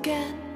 again.